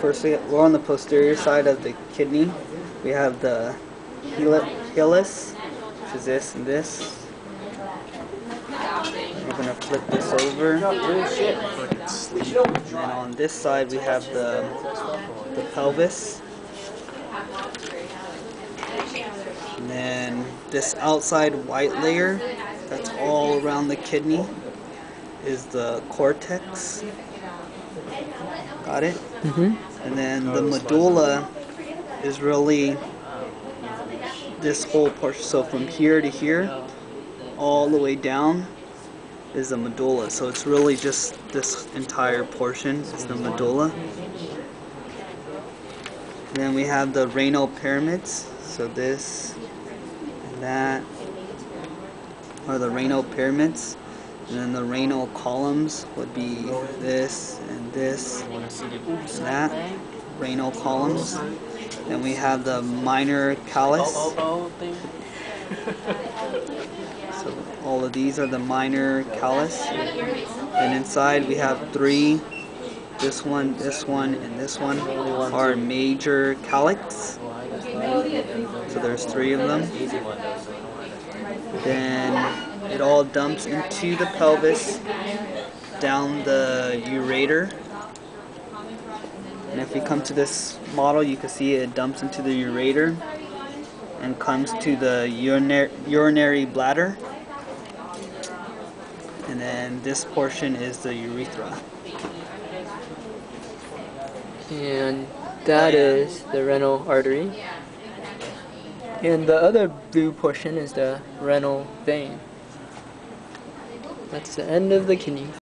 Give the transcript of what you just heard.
first we, we're on the posterior side of the kidney. We have the hilus, which is this and this. We're gonna flip this over. And on this side we have the the pelvis. And then this outside white layer that's all around the kidney is the cortex. Got it? Mm-hmm. And then the medulla is really this whole portion. So from here to here, all the way down is the medulla. So it's really just this entire portion is the medulla. And then we have the renal pyramids. So this and that are the renal pyramids. And then the renal columns would be this and this and that. Renal columns. Then we have the minor calyx. So all of these are the minor calyx. And inside we have three. This one, this one, and this one are major calyx. So there's three of them. Then it all dumps into the pelvis, down the ureter. And if we come to this model, you can see it dumps into the ureter and comes to the urinary, urinary bladder. And then this portion is the urethra. And that is the renal artery. And the other blue portion is the renal vein. That's the end of the kidney.